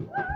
Woo!